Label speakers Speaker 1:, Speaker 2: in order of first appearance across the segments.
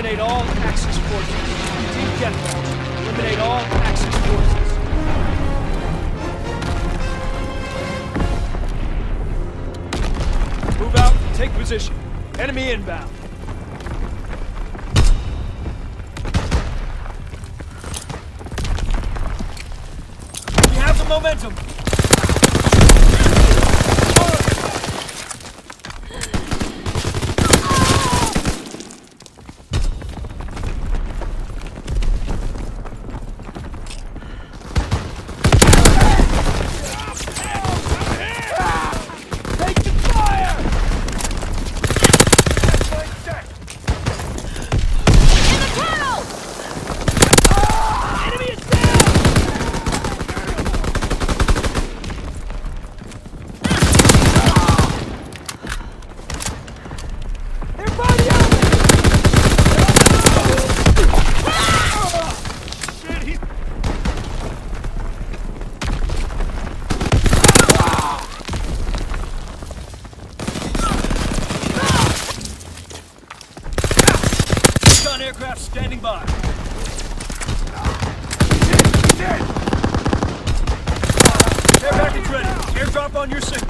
Speaker 1: Eliminate all Axis forces. Team General. Eliminate all
Speaker 2: Axis forces. Move
Speaker 1: out. Take position. Enemy inbound. We have the momentum. Standing by. Air package ready. Airdrop on your signal.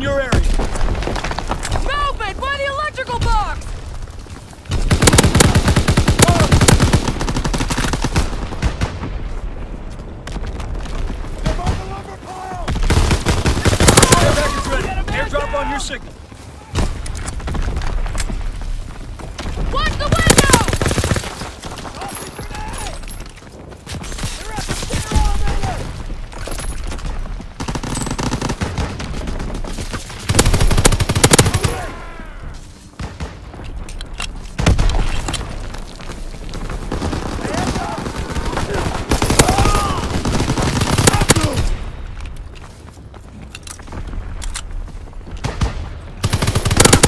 Speaker 1: In your area.
Speaker 2: Movement! By the electrical box!
Speaker 1: Air package ready. Airdrop on your signal.
Speaker 2: Watch the window!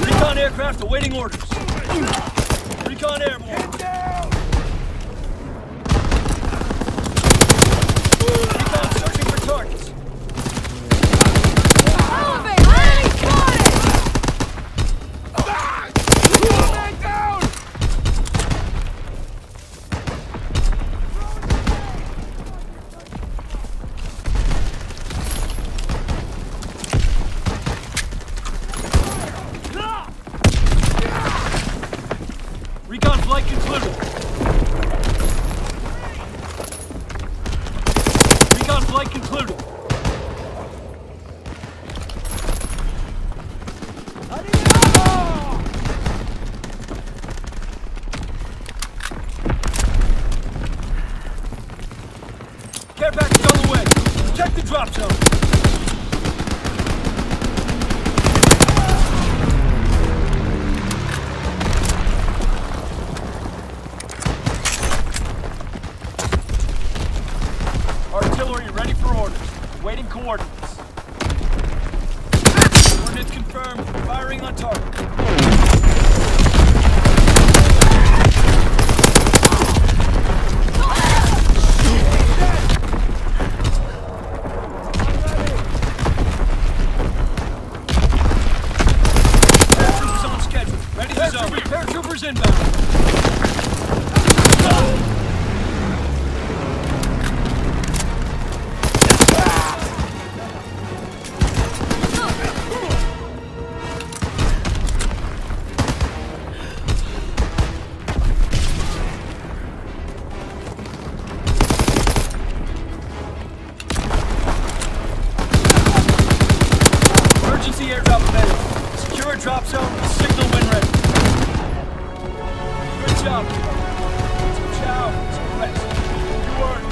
Speaker 1: Recon aircraft awaiting orders. Recon airborne. Recon searching for targets.
Speaker 2: Elevate! Enemy spotted!
Speaker 1: Recon flight concluded. Recon flight concluded. Care package on the way. Check the drop zone. Confirmed. Firing on target. Drop zone. Signal when ready. Good job. Chow. Rest. You earned.